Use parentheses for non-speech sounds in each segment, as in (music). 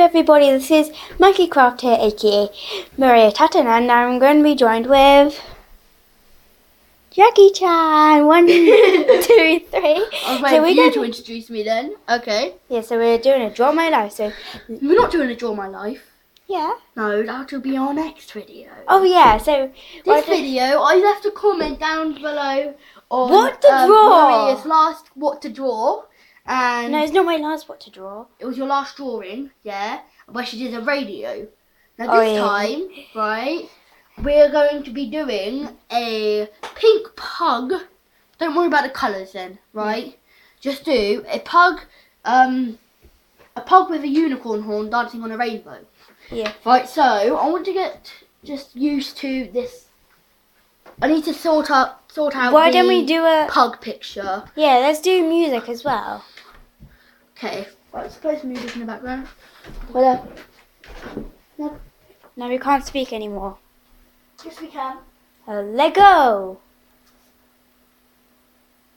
everybody, this is Monkey Craft here, aka Maria Tatton, and I'm going to be joined with Jackie Chan. (laughs) One, (laughs) two, three. I was So we're you going- to introduce me then. Okay. Yeah, so we're doing a Draw My Life, so We're not doing a Draw My Life. yeah. No, that'll be our next video. Oh yeah, so this video, I left a comment down below on What to um, draw? Maria's last what to draw. And No, it's not my last what to draw. it was your last drawing, yeah, where she did a radio. Now Oh, this yeah. time, right, we're going to be doing a pink pug. Don't worry about the colours then, right? Just do a pug, um, a pug with a unicorn horn dancing on a rainbow. Yeah. Right, so I want to get just used to this. I need to sort out sort out. Why don't we do a? pug picture? Yeah, let's do music as well. Okay. Right, suppose music in the background. Well, uh, Now we can't speak anymore. yes, we can. Uh, let go.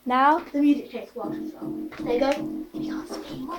Now. The music takes one as well. There you go. You can't speak.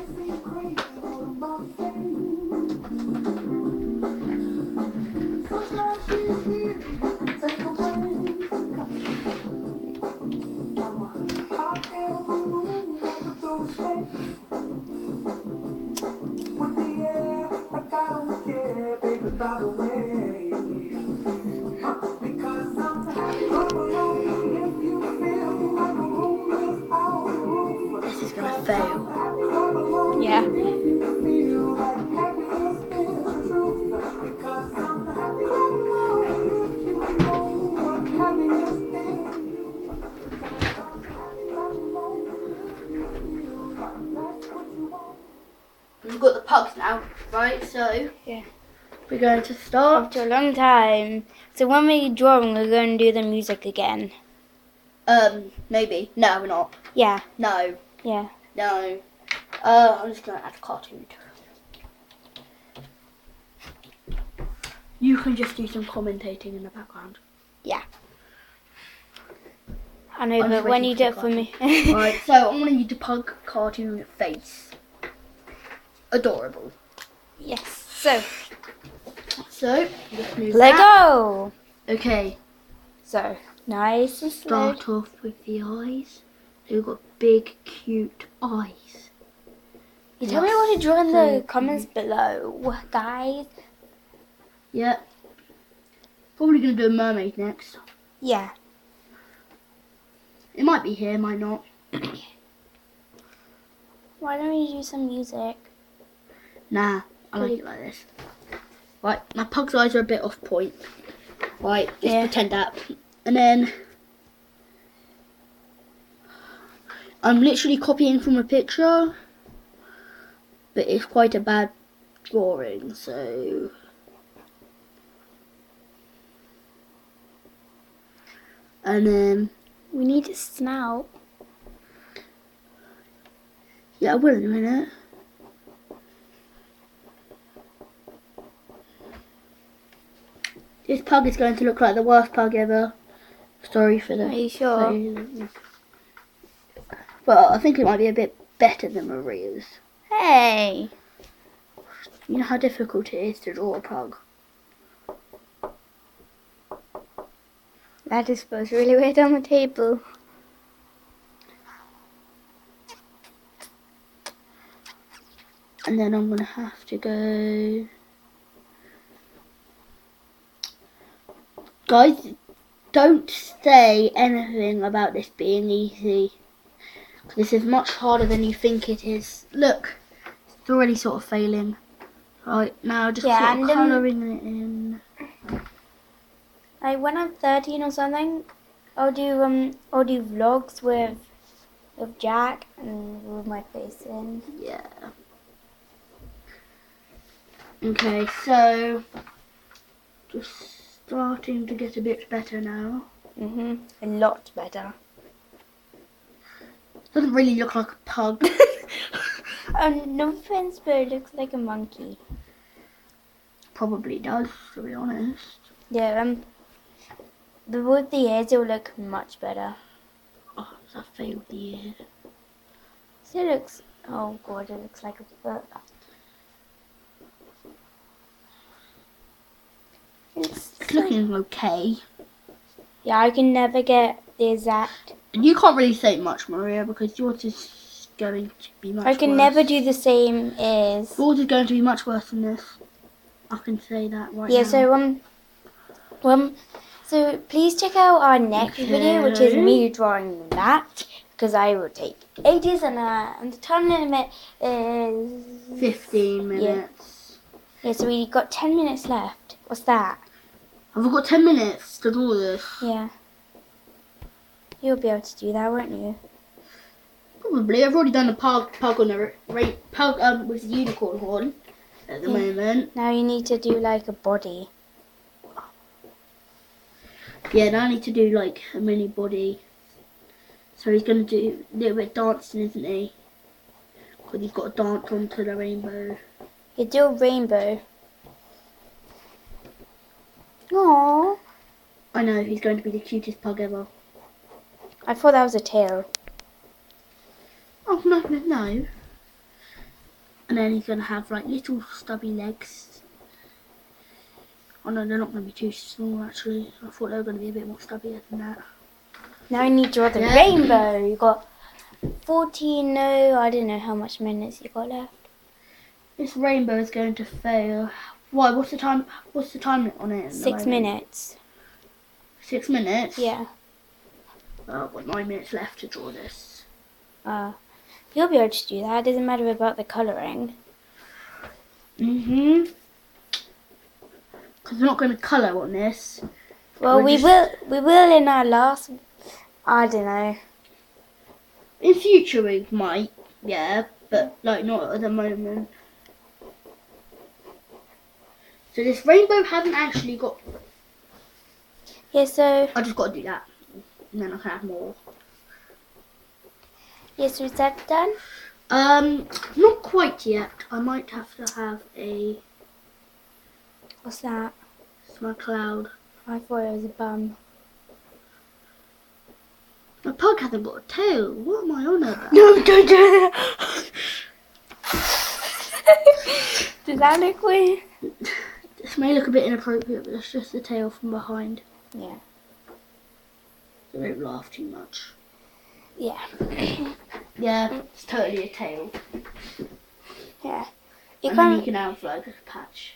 Right? So Yeah. we're going to start. After a long time. So when we drawing, we're going to do the music again. Um, maybe. No, we're not. Yeah. No, Yeah. no. Uh, I'm just gonna add a cartoon. to. You can just do some commentating in the background. Yeah. I know, I'm but when you do it for me. right, so I'm gonna need the pug cartoon face. Adorable. Yes. So So let's move let that. go. Okay, So nice and slow. start off with the eyes. They've got big, cute eyes. You tell me what to draw in So the comments below, guys. Yeah. Probably gonna do a mermaid next. Yeah. It might be here, might not. Why don't we do some music? Nah, I like it like this. Right, my pug's eyes are a bit off point. Right, just Yeah. pretend that. And then I'm literally copying from a picture, but it's quite a bad drawing, so and then We need a snout. yeah, I will in a minute. This pug is going to look like the worst pug ever. Sorry for that. Are you sure? But I think it might be a bit better than Maria's. Hey. You know how difficult it is to draw a pug. That is supposed really weird on the table. And then I'm gonna have to go. Guys, don't say anything about this being easy. This is much harder than you think it is. Look, it's already sort of failing. Right, now just Yeah, sort of um, colouring it in. Like when I'm 13 or something, I'll do um I'll do vlogs with with Jack and with my face in. Yeah. Okay, so just starting to get a bit better now. Mhm. A lot better. Doesn't really look like a pug. um, no offense, but it looks like a monkey. Probably does, to be honest. Yeah. Um. But with the ears, it will look much better. Oh, I failed the ear. So it looks. Oh god, it looks like a foot. It's looking okay. Yeah, I can never get the exact. You can't really say much, Maria, because yours is going to be much I can worse. never do the same as. Yours is going to be much worse than this. I can say that right Yeah, now. so um, um, so please check out our next video, which is me drawing that, because I will take ages, and uh, and the time limit is 15 minutes. Yeah. yeah. So we got ten minutes left. What's that? Have got 10 minutes to draw this? Yeah. You'll be able to do that, won't you? Probably. I've already done a pug, pug on the right pug um, with the unicorn horn at the Yeah. moment. Now you need to do like a body. Yeah, now I need to do like a mini body. So he's going to do a little bit dancing, isn't he? Because he's got to dance onto the rainbow. You do a rainbow. Aww. I know, he's going to be the cutest pug ever. I thought that was a tail. Oh, no, no, no. And then he's going to have like little stubby legs. Oh no, they're not going to be too small actually. I thought they were going to be a bit more stubbier than that. Now I need to draw the Yeah. rainbow. You got 14, no, I don't know how much minutes you got left. This rainbow is going to fail. Why? What's the time? What's the time on it? Six minutes. Six minutes. Yeah. Well, I've got nine minutes left to draw this. Uh, you'll be able to do that. It doesn't matter about the colouring. Mhm. Because we're not going to colour on this. Well, We're we just- will. We will in our last. I don't know. In future we might, yeah, but like not at the moment. So this rainbow hasn't actually got. Yeah. So I just got to do that, and then I can have more. yes, is that done? Um, not quite yet. I might have to have a What's that? It's my cloud. I thought it was a bum. My pug hasn't got a tail. What am I on about? (laughs) No, don't do that. (laughs) Does that look weird? (laughs) This may look a bit inappropriate, but it's just the tail from behind. Yeah. So don't laugh too much. Yeah. (coughs) Yeah, it's totally a tail. Yeah. You and then you can have like a patch.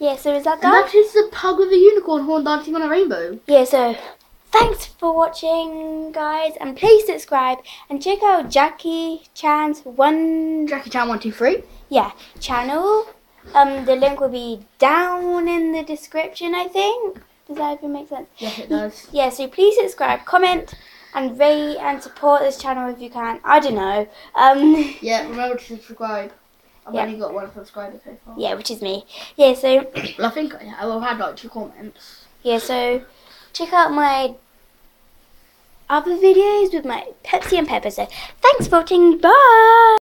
Yeah. So is that done? that is the pug with a unicorn horn dancing on a rainbow. Yeah, so thanks for watching, guys, and please subscribe and check out Jackie Chan's one Jackie Chan one two three. Yeah channel. Um, the link will be down in the description, I think. Does that even make sense? Yes, it does. Yeah, so please subscribe, comment, and rate and support this channel if you can. I don't know. Um, (laughs) Yeah, remember to subscribe. I've Yeah. only got one subscriber so far. yeah, which is me. Yeah, so Well, (coughs) I think I, I've had like two comments. yeah, so check out my other videos with my Pepsi and Pepper. So thanks for watching. Bye.